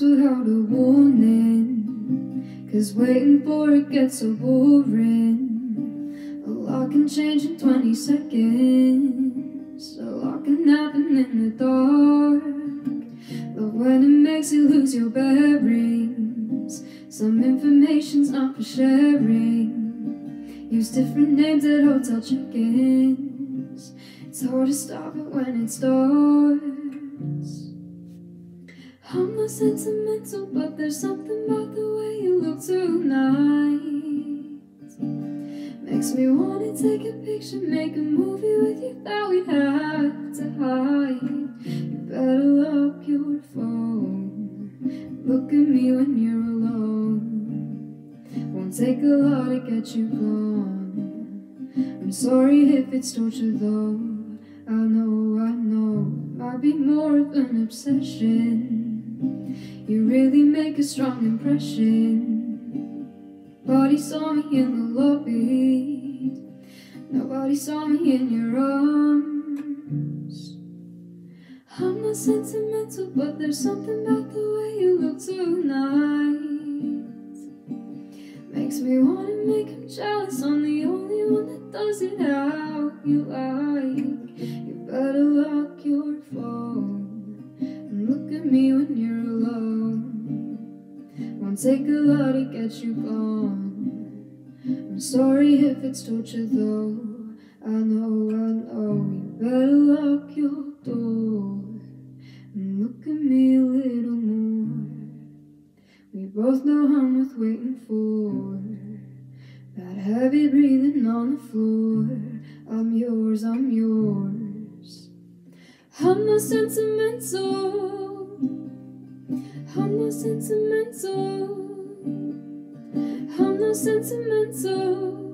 without a warning. Cause waiting for it gets so boring. A lot can change in 20 seconds. A lot can happen in the dark. But when it makes you lose your bearings, some information's not for sharing. Use different names at hotel check-ins. It's hard to stop it when it starts. I'm not sentimental, but there's something about the way you look tonight. Makes me wanna take a picture, make a movie with you that we have to hide. You better lock your phone. Look at me when you're alone. Won't take a lot to get you gone. I'm sorry if it's torture though. I know, I know, might be more of an obsession. You really make a strong impression. Nobody saw me in the lobby. Nobody saw me in your arms. I'm not sentimental, but there's something about the way you look tonight. Makes me wanna make him jealous. I'm the only one that does it how you like. You better lock your phone and look at me when you're take a lot to get you gone. I'm sorry if it's torture though. I know, I know. You better lock your door and look at me a little more. We both know I'm worth waiting for. That heavy breathing on the floor. I'm yours, I'm yours. I'm not sentimental. Not sentimental. I'm not sentimental.